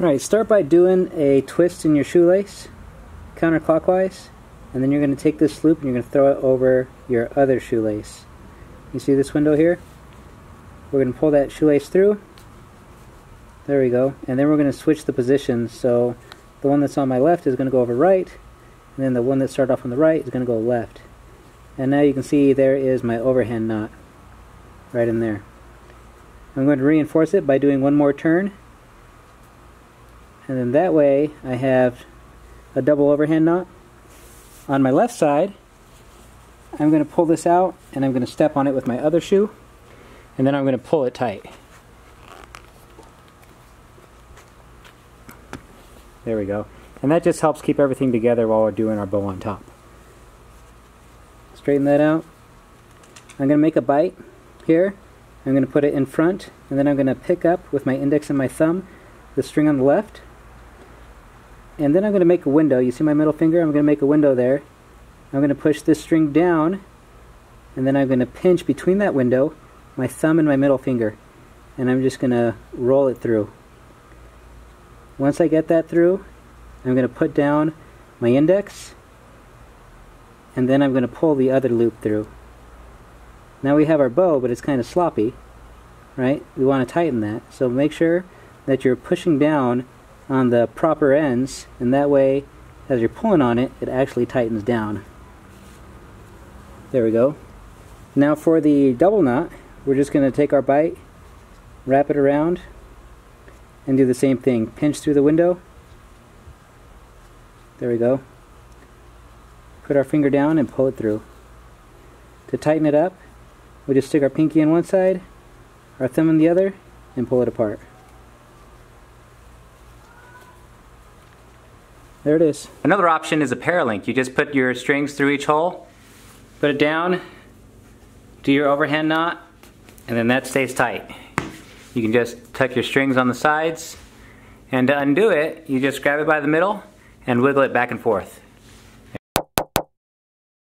Alright, start by doing a twist in your shoelace, counterclockwise, and then you're going to take this loop and you're going to throw it over your other shoelace. You see this window here? We're going to pull that shoelace through. There we go. And then we're going to switch the positions. So the one that's on my left is going to go over right, and then the one that started off on the right is going to go left. And now you can see there is my overhand knot right in there. I'm going to reinforce it by doing one more turn and then that way I have a double overhand knot. On my left side, I'm going to pull this out and I'm going to step on it with my other shoe and then I'm going to pull it tight. There we go. And that just helps keep everything together while we're doing our bow on top. Straighten that out. I'm going to make a bite here. I'm going to put it in front and then I'm going to pick up with my index and my thumb the string on the left and then I'm going to make a window. You see my middle finger? I'm going to make a window there. I'm going to push this string down, and then I'm going to pinch between that window my thumb and my middle finger, and I'm just going to roll it through. Once I get that through, I'm going to put down my index, and then I'm going to pull the other loop through. Now we have our bow, but it's kind of sloppy, right? We want to tighten that. So make sure that you're pushing down on the proper ends and that way as you're pulling on it it actually tightens down. There we go. Now for the double knot we're just going to take our bite wrap it around and do the same thing. Pinch through the window. There we go. Put our finger down and pull it through. To tighten it up we just stick our pinky in one side our thumb in the other and pull it apart There it is. Another option is a paralink. You just put your strings through each hole, put it down, do your overhand knot, and then that stays tight. You can just tuck your strings on the sides, and to undo it, you just grab it by the middle and wiggle it back and forth.